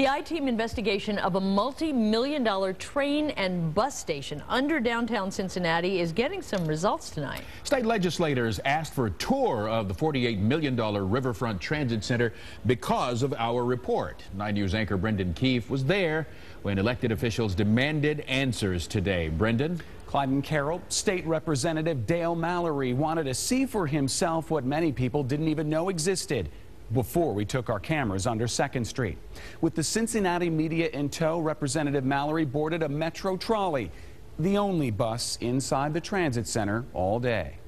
The I-Team investigation of a multi-million dollar train and bus station under downtown Cincinnati is getting some results tonight. State legislators asked for a tour of the $48 million Riverfront Transit Center because of our report. 9 News anchor Brendan Keefe was there when elected officials demanded answers today. Brendan? Clyde and Carol, State Representative Dale Mallory wanted to see for himself what many people didn't even know existed before we took our cameras under 2nd Street. With the Cincinnati media in tow, Representative Mallory boarded a Metro trolley, the only bus inside the transit center all day.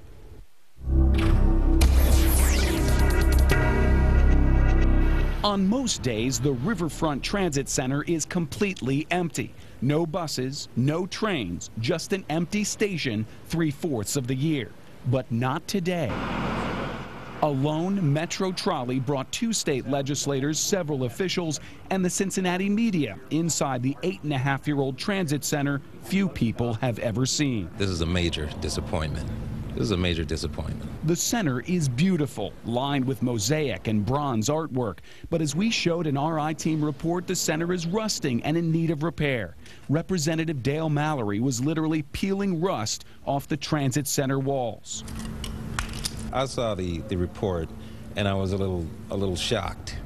On most days, the Riverfront Transit Center is completely empty. No buses, no trains, just an empty station three-fourths of the year. But not today. A lone Metro trolley brought two state legislators, several officials, and the Cincinnati media inside the eight and a half year old transit center few people have ever seen. This is a major disappointment. This is a major disappointment. The center is beautiful, lined with mosaic and bronze artwork. But as we showed in our I-Team report, the center is rusting and in need of repair. Representative Dale Mallory was literally peeling rust off the transit center walls. I saw the, the report and I was a little a little shocked.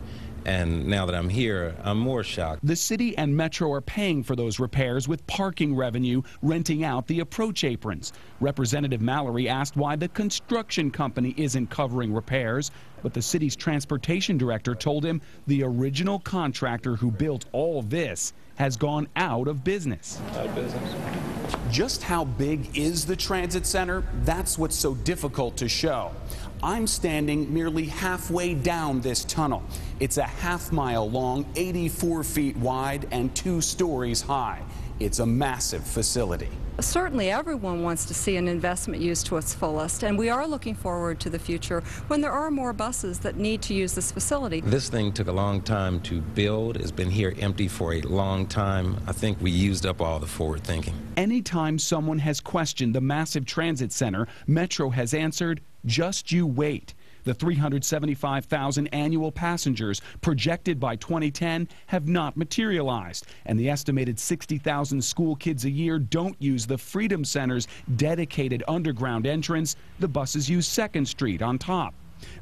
And now that I'm here, I'm more shocked. The city and Metro are paying for those repairs with parking revenue, renting out the approach aprons. Representative Mallory asked why the construction company isn't covering repairs, but the city's transportation director told him the original contractor who built all this has gone out of business. Out of business. Just how big is the transit center? That's what's so difficult to show. I'm standing nearly halfway down this tunnel. It's a half mile long, 84 feet wide, and two stories high. It's a massive facility. Certainly everyone wants to see an investment used to its fullest, and we are looking forward to the future when there are more buses that need to use this facility. This thing took a long time to build. It's been here empty for a long time. I think we used up all the forward thinking. Anytime someone has questioned the massive transit center, Metro has answered, just you wait. The 375,000 annual passengers projected by 2010 have not materialized, and the estimated 60,000 school kids a year don't use the Freedom Center's dedicated underground entrance. The buses use 2nd Street on top.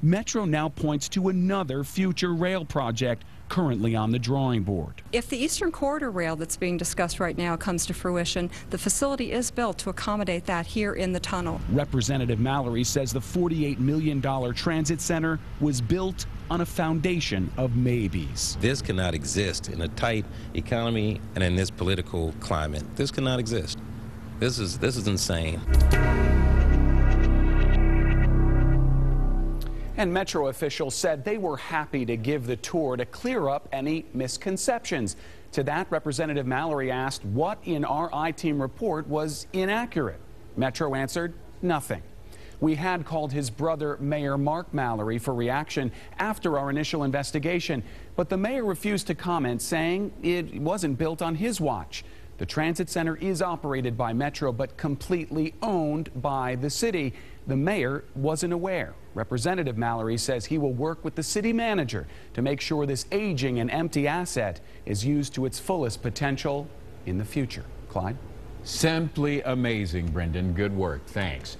Metro now points to another future rail project currently on the drawing board. If the Eastern Corridor Rail that's being discussed right now comes to fruition, the facility is built to accommodate that here in the tunnel. Representative Mallory says the $48 million transit center was built on a foundation of maybes. This cannot exist in a tight economy and in this political climate. This cannot exist. This is, this is insane. And Metro officials said they were happy to give the tour to clear up any misconceptions. To that, Representative Mallory asked what in our I-Team report was inaccurate. Metro answered, nothing. We had called his brother, Mayor Mark Mallory, for reaction after our initial investigation, but the mayor refused to comment, saying it wasn't built on his watch. The transit center is operated by Metro, but completely owned by the city. The mayor wasn't aware. Representative Mallory says he will work with the city manager to make sure this aging and empty asset is used to its fullest potential in the future. Clyde? Simply amazing, Brendan. Good work. Thanks.